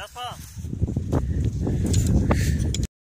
Yes, ma'am.